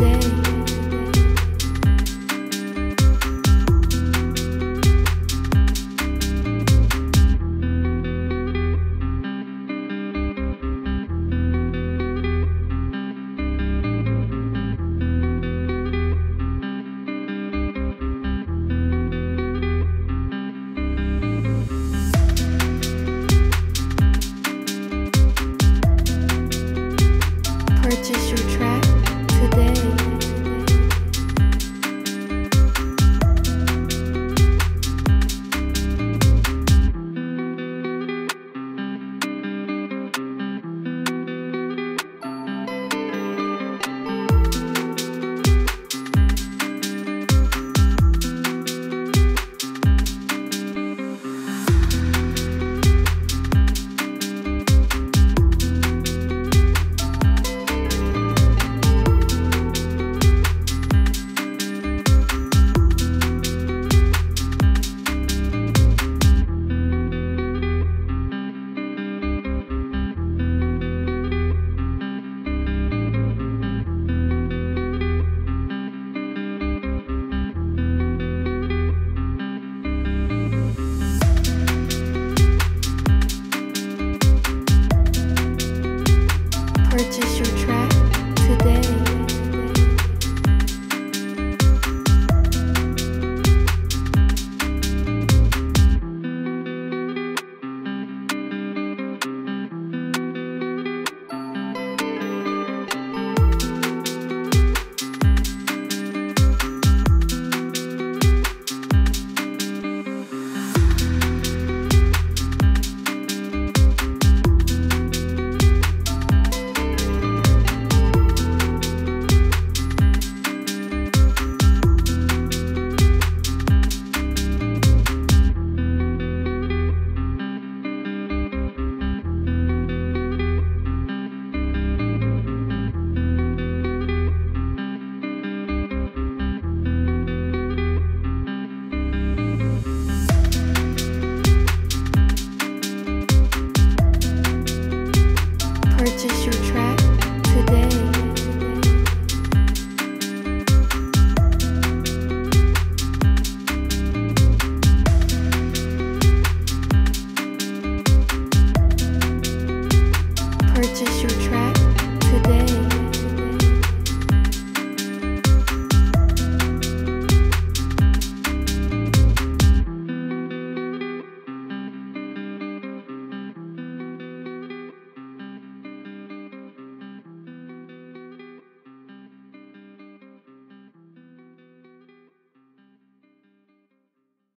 day.